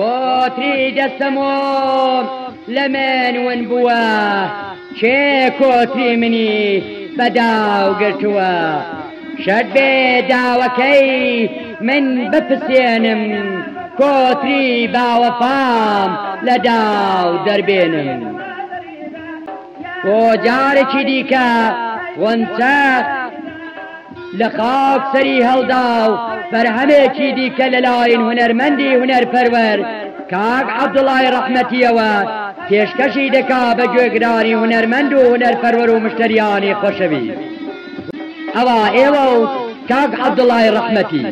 کۆتری دەستەمۆم لە منون بووە کێ کۆتری منی بەداوگرتووە شەر بێ داوەکەی من بپسێنم کۆتری باوەفام لە داو دەربێنم بۆ جارێکی دیکە وەنچە لە خاک سەری هەڵدا و بر همه چی دی که للاین هنرمندی هنر پرور کاک عبدالله رحمتی و پیشکشی دکا به جوگرانی هنرمند و هنر پرور و مشتریانی خوشوی اوا ایوو کاک عبدالله رحمتی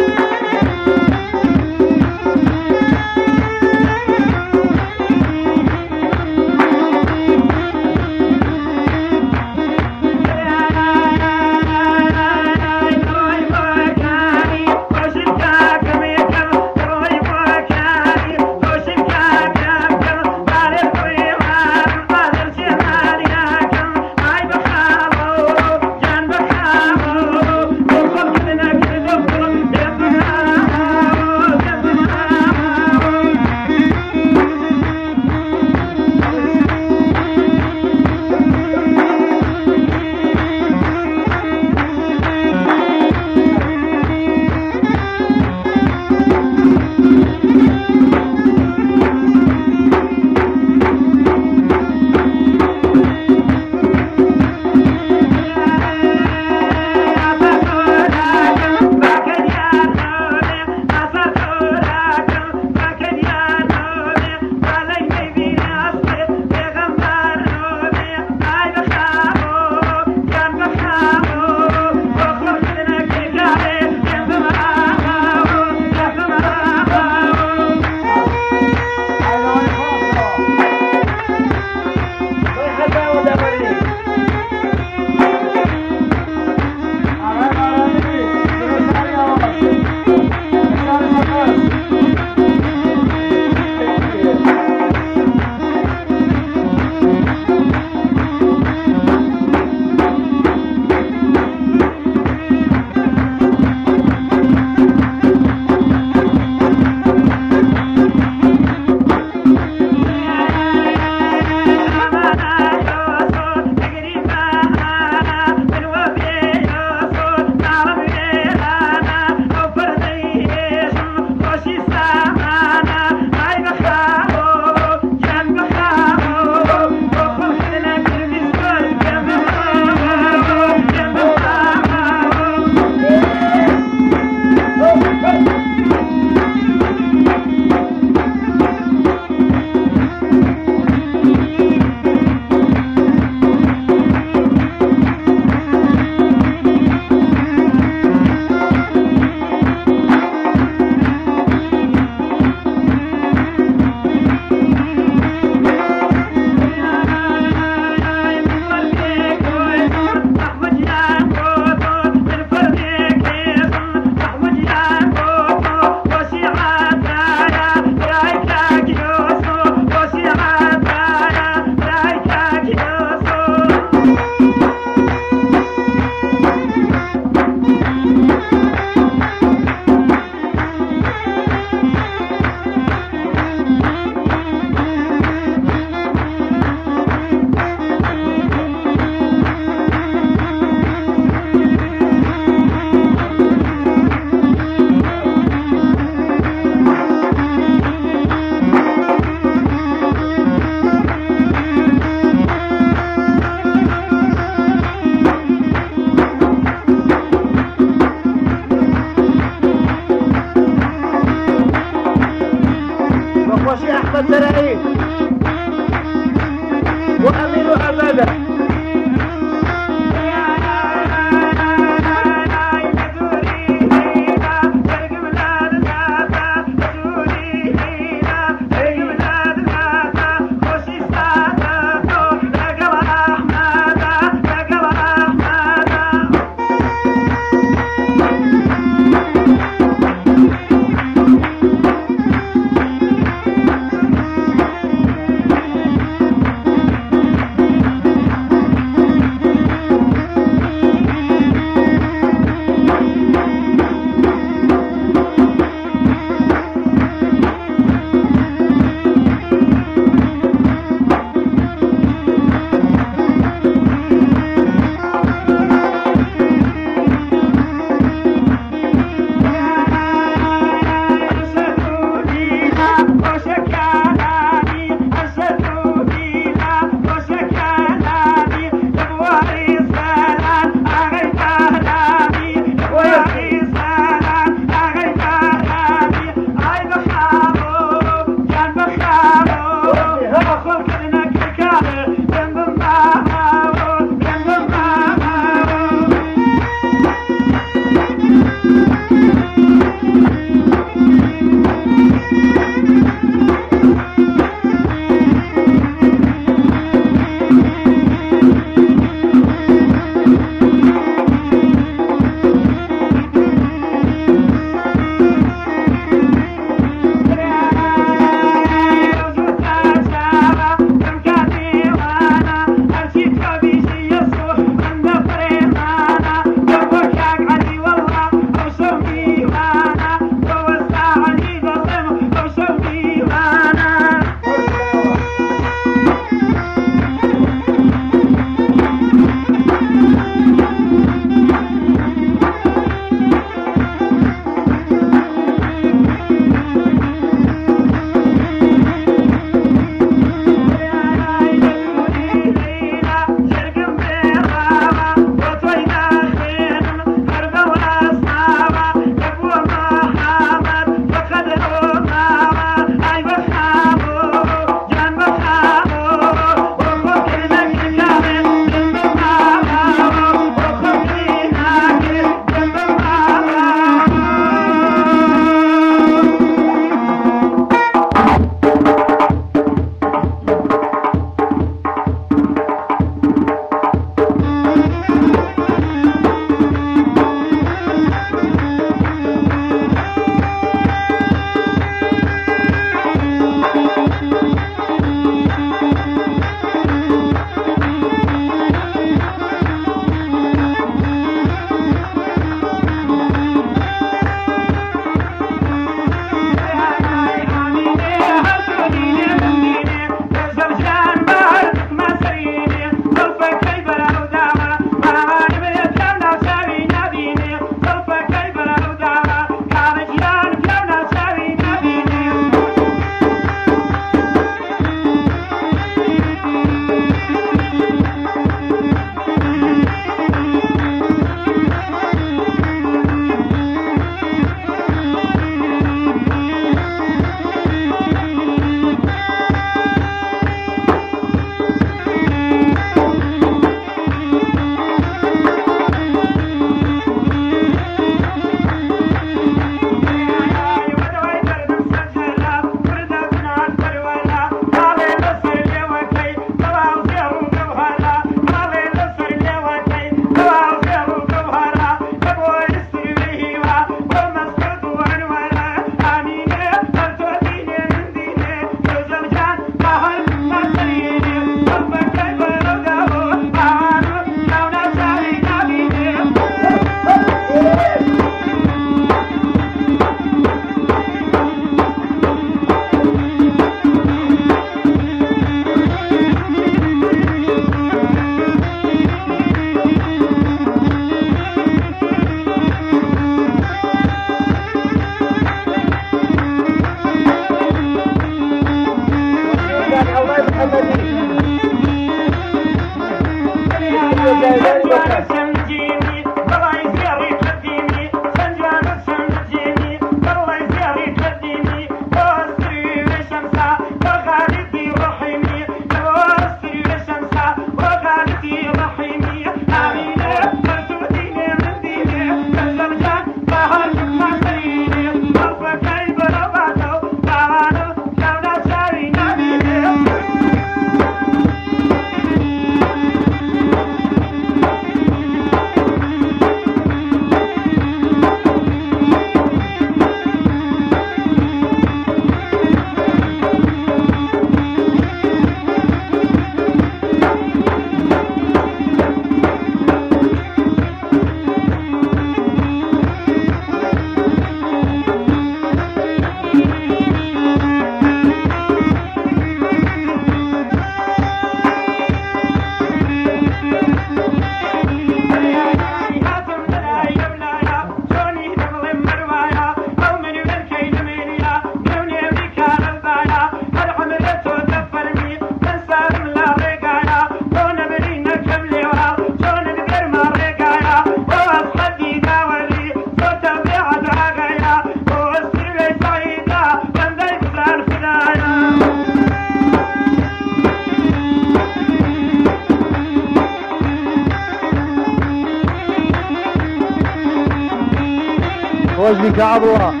Nicaragua.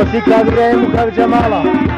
Prosika Ibrahim Muhavi Jamala.